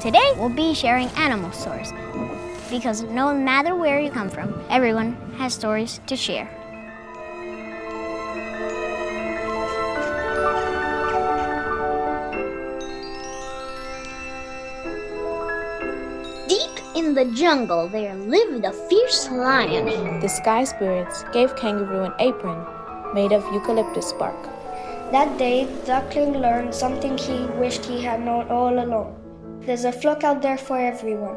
Today, we'll be sharing animal stories because no matter where you come from, everyone has stories to share. Deep in the jungle, there lived a fierce lion. The sky spirits gave Kangaroo an apron made of eucalyptus bark. That day, Duckling learned something he wished he had known all along. There's a flock out there for everyone.